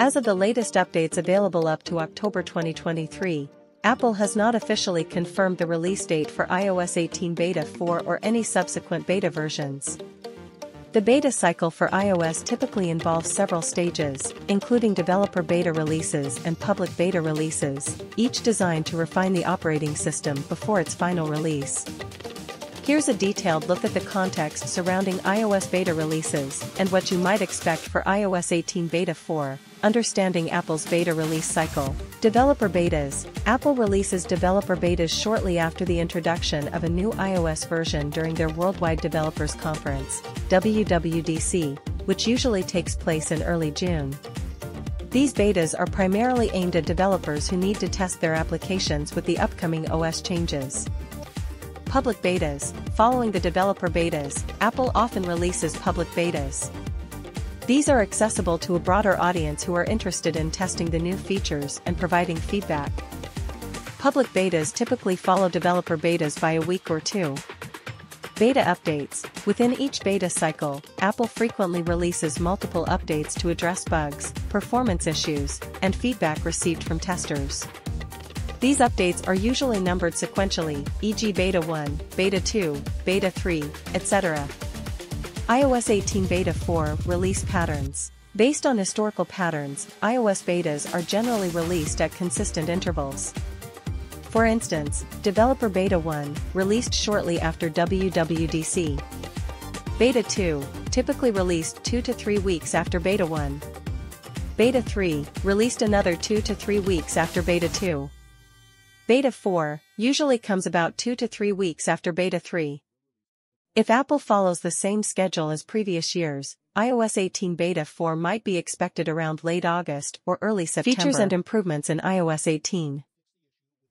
As of the latest updates available up to October 2023, Apple has not officially confirmed the release date for iOS 18 Beta 4 or any subsequent beta versions. The beta cycle for iOS typically involves several stages, including developer beta releases and public beta releases, each designed to refine the operating system before its final release. Here's a detailed look at the context surrounding iOS beta releases and what you might expect for iOS 18 Beta 4, understanding Apple's beta release cycle. Developer betas Apple releases developer betas shortly after the introduction of a new iOS version during their Worldwide Developers Conference, WWDC, which usually takes place in early June. These betas are primarily aimed at developers who need to test their applications with the upcoming OS changes. Public betas Following the developer betas, Apple often releases public betas. These are accessible to a broader audience who are interested in testing the new features and providing feedback. Public betas typically follow developer betas by a week or two. Beta updates Within each beta cycle, Apple frequently releases multiple updates to address bugs, performance issues, and feedback received from testers. These updates are usually numbered sequentially, e.g. Beta 1, Beta 2, Beta 3, etc. iOS 18 Beta 4 Release Patterns Based on historical patterns, iOS betas are generally released at consistent intervals. For instance, Developer Beta 1, released shortly after WWDC. Beta 2, typically released 2 to 3 weeks after Beta 1. Beta 3, released another 2 to 3 weeks after Beta 2. Beta 4 usually comes about 2 to 3 weeks after Beta 3. If Apple follows the same schedule as previous years, iOS 18 Beta 4 might be expected around late August or early September. Features and improvements in iOS 18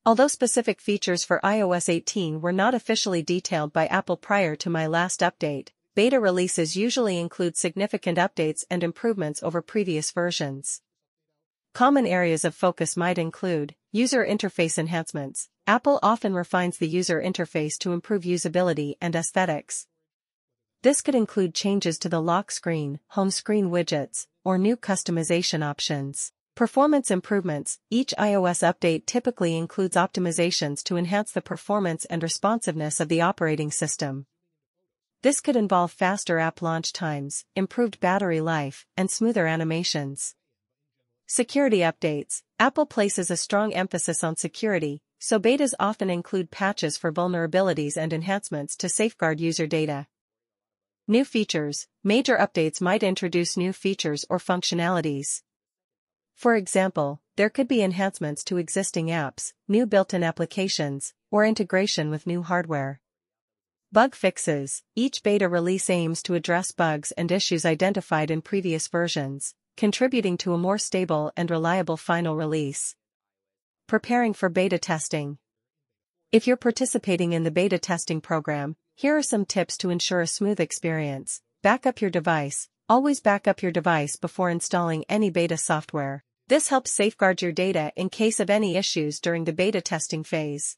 Although specific features for iOS 18 were not officially detailed by Apple prior to my last update, beta releases usually include significant updates and improvements over previous versions. Common areas of focus might include user interface enhancements. Apple often refines the user interface to improve usability and aesthetics. This could include changes to the lock screen, home screen widgets, or new customization options. Performance improvements Each iOS update typically includes optimizations to enhance the performance and responsiveness of the operating system. This could involve faster app launch times, improved battery life, and smoother animations. Security updates Apple places a strong emphasis on security, so betas often include patches for vulnerabilities and enhancements to safeguard user data. New features Major updates might introduce new features or functionalities. For example, there could be enhancements to existing apps, new built-in applications, or integration with new hardware. Bug fixes Each beta release aims to address bugs and issues identified in previous versions, contributing to a more stable and reliable final release. Preparing for beta testing. If you're participating in the beta testing program, here are some tips to ensure a smooth experience. Back up your device. Always back up your device before installing any beta software. This helps safeguard your data in case of any issues during the beta testing phase.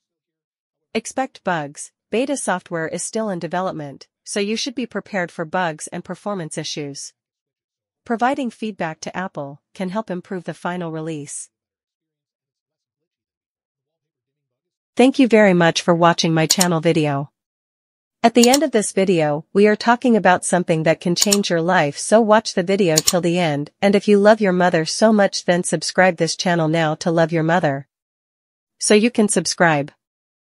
Expect bugs. Beta software is still in development, so you should be prepared for bugs and performance issues. Providing feedback to Apple can help improve the final release. Thank you very much for watching my channel video. At the end of this video, we are talking about something that can change your life so watch the video till the end and if you love your mother so much then subscribe this channel now to love your mother. So you can subscribe.